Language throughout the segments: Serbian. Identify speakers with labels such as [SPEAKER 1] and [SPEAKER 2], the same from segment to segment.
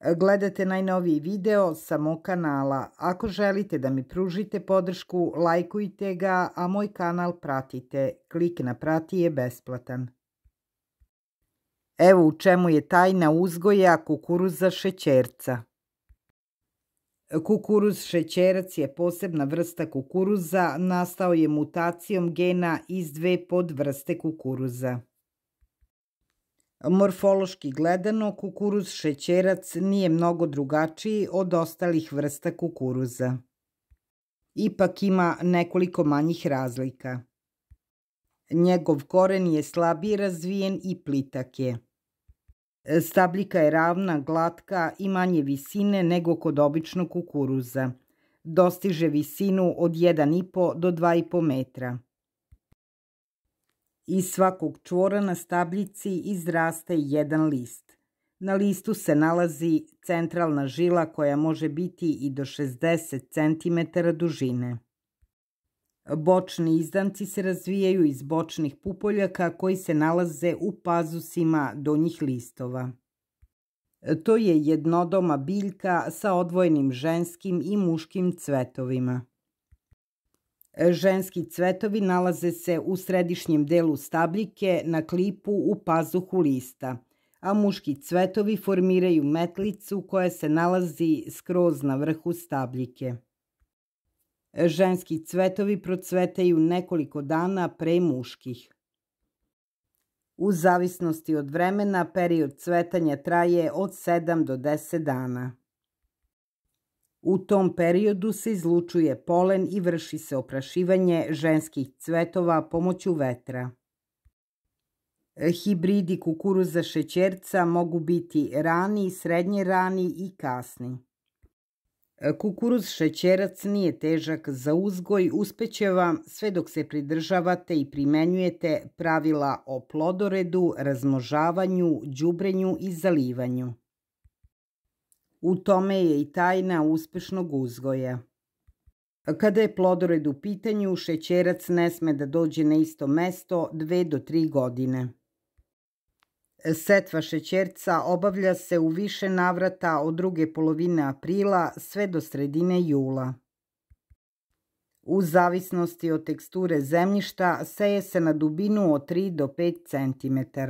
[SPEAKER 1] Gledate najnoviji video sa mog kanala. Ako želite da mi pružite podršku, lajkujte ga, a moj kanal pratite. Klik na prati je besplatan. Evo u čemu je tajna uzgoja kukuruza šećerca. Kukuruz šećerac je posebna vrsta kukuruza, nastao je mutacijom gena iz dve podvrste kukuruza. Morfološki gledano, kukuruz šećerac nije mnogo drugačiji od ostalih vrsta kukuruza. Ipak ima nekoliko manjih razlika. Njegov koren je slabije razvijen i plitak je. Stabljika je ravna, glatka i manje visine nego kod običnog kukuruza. Dostiže visinu od 1,5 do 2,5 metra. Iz svakog čvora na stabljici izraste jedan list. Na listu se nalazi centralna žila koja može biti i do 60 cm dužine. Bočni izdanci se razvijaju iz bočnih pupoljaka koji se nalaze u pazusima donjih listova. To je jednodoma biljka sa odvojenim ženskim i muškim cvetovima. Ženski cvetovi nalaze se u središnjem delu stabljike na klipu u pazuhu lista, a muški cvetovi formiraju metlicu koja se nalazi skroz na vrhu stabljike. Ženski cvetovi procvetaju nekoliko dana pre muških. U zavisnosti od vremena, period cvetanja traje od 7 do 10 dana. U tom periodu se izlučuje polen i vrši se oprašivanje ženskih cvetova pomoću vetra. Hibridi kukuruza šećerca mogu biti rani, srednje rani i kasni. Kukuruz šećerac nije težak za uzgoj, uspeće vam sve dok se pridržavate i primenjujete pravila o plodoredu, razmožavanju, đubrenju i zalivanju. U tome je i tajna uspešnog uzgoja. Kada je plodored u pitanju, šećerac ne sme da dođe na isto mesto dve do tri godine. Setva šećerca obavlja se u više navrata od druge polovine aprila sve do sredine jula. U zavisnosti od teksture zemljišta seje se na dubinu od 3 do 5 cm.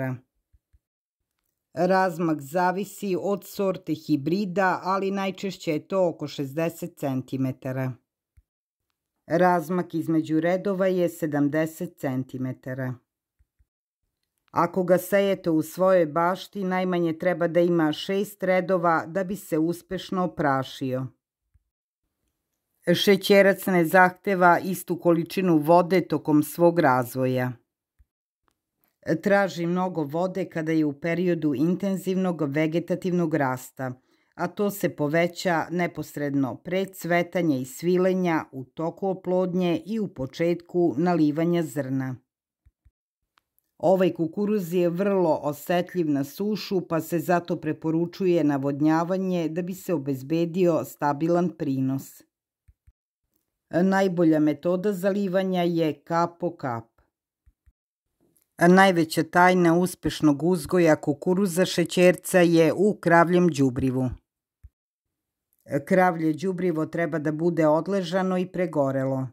[SPEAKER 1] Razmak zavisi od sorte hibrida, ali najčešće je to oko 60 cm. Razmak između redova je 70 cm. Ako ga sejete u svojoj bašti, najmanje treba da ima 6 redova da bi se uspešno oprašio. Šećerac ne zahteva istu količinu vode tokom svog razvoja. Traži mnogo vode kada je u periodu intenzivnog vegetativnog rasta, a to se poveća neposredno pre cvetanja i svilenja, u toku oplodnje i u početku nalivanja zrna. Ovaj kukuruz je vrlo osetljiv na sušu, pa se zato preporučuje navodnjavanje da bi se obezbedio stabilan prinos. Najbolja metoda zalivanja je kap po kap. Najveća tajna uspešnog uzgoja kukuruza šećerca je u kravljem đubrivu. Kravlje đubrivo treba da bude odležano i pregorelo.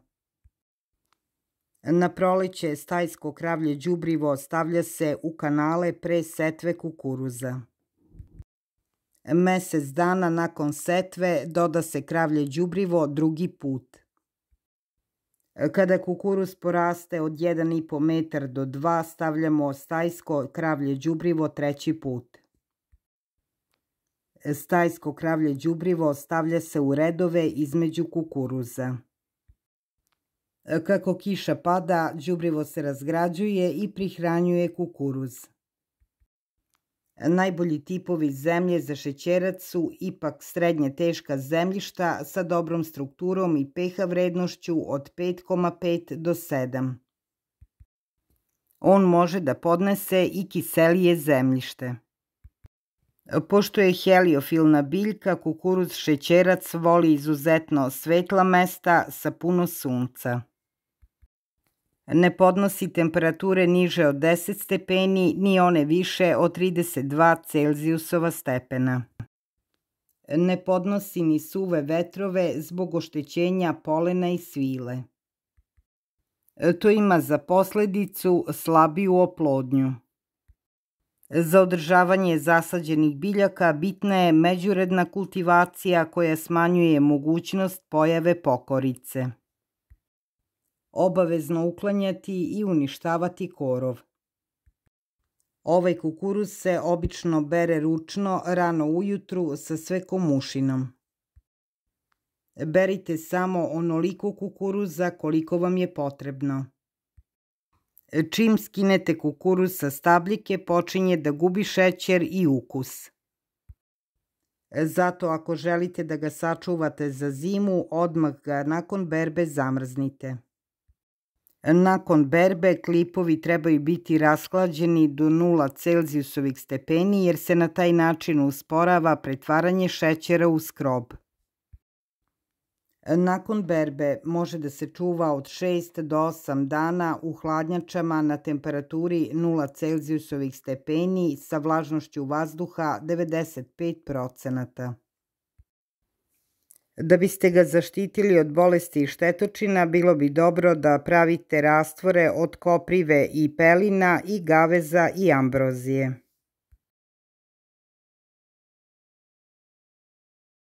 [SPEAKER 1] Na proleće stajsko kravlje đubrivo stavlja se u kanale pre setve kukuruza. Mesec dana nakon setve doda se kravlje đubrivo drugi put. Kada kukuruz poraste od 1,5 metar do 2, stavljamo stajsko kravlje đubrivo treći put. Stajsko kravlje đubrivo stavlja se u redove između kukuruza. Kako kiša pada, đubrivo se razgrađuje i prihranjuje kukuruz. Najbolji tipovi zemlje za šećerac su ipak srednje teška zemljišta sa dobrom strukturom i pH vrednošću od 5,5 do 7. On može da podnese i kiselije zemljište. Pošto je heliofilna biljka, kukuruz šećerac voli izuzetno svetla mesta sa puno sunca. Ne podnosi temperature niže od 10 stepeni, ni one više od 32 Celzijusova stepena. Ne podnosi ni suve vetrove zbog oštećenja polena i svile. To ima za posledicu slabiju oplodnju. Za održavanje zasađenih biljaka bitna je međuredna kultivacija koja smanjuje mogućnost pojave pokorice. Obavezno uklanjati i uništavati korov. Ovaj kukuruz se obično bere ručno rano ujutru sa sve komušinom. Berite samo onoliko kukuruza koliko vam je potrebno. Čim skinete kukuruz sa stabljike, počinje da gubi šećer i ukus. Zato ako želite da ga sačuvate za zimu, odmah ga nakon berbe zamrznite. Nakon berbe klipovi trebaju biti rasklađeni do 0 Celzijusovih stepeni jer se na taj način usporava pretvaranje šećera u skrob. Nakon berbe može da se čuva od 6 do 8 dana u hladnjačama na temperaturi 0 Celzijusovih stepeni sa vlažnošću vazduha 95%. Da biste ga zaštitili od bolesti i štetočina, bilo bi dobro da pravite rastvore od koprive i pelina i gaveza i ambrozije.